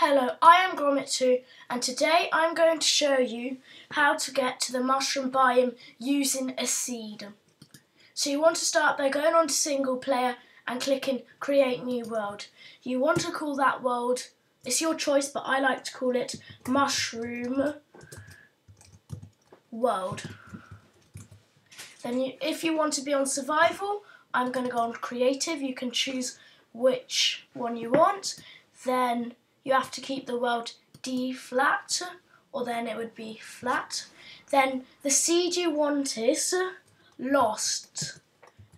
Hello, I am Grommit2 and today I'm going to show you how to get to the mushroom biome using a seed. So you want to start by going on to single player and clicking create new world. You want to call that world, it's your choice but I like to call it mushroom world. Then you, if you want to be on survival, I'm going to go on creative. You can choose which one you want. Then you have to keep the world D flat, or then it would be flat. Then the seed you want is lost.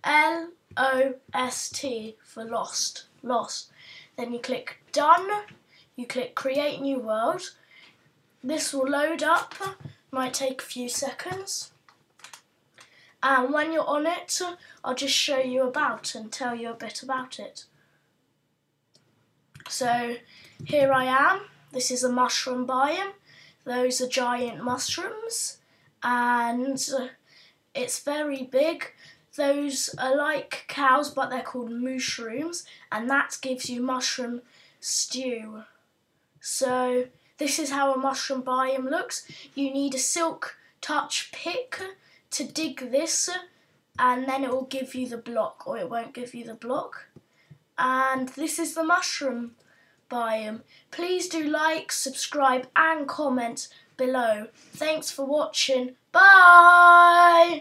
L O S T for lost. Lost. Then you click done. You click create new world. This will load up. Might take a few seconds. And when you're on it, I'll just show you about and tell you a bit about it. So here I am. This is a mushroom biome. Those are giant mushrooms and it's very big. Those are like cows but they're called mooshrooms and that gives you mushroom stew. So this is how a mushroom biome looks. You need a silk touch pick to dig this and then it will give you the block or it won't give you the block. And this is the mushroom biome. Please do like, subscribe and comment below. Thanks for watching. Bye!